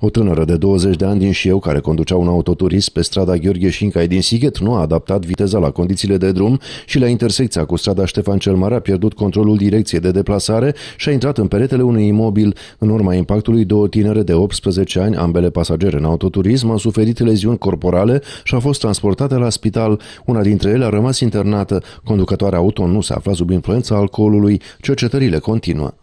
O tânără de 20 de ani din Șieu, care conducea un autoturist pe strada Gheorghe Șincai din Sighet, nu a adaptat viteza la condițiile de drum și la intersecția cu strada Ștefan cel Mare a pierdut controlul direcției de deplasare și a intrat în peretele unui imobil. În urma impactului, două tinere de 18 ani, ambele pasagere în autoturism, au suferit leziuni corporale și au fost transportate la spital. Una dintre ele a rămas internată. Conducătoarea auto nu se afla sub influența alcoolului. Cercetările continuă.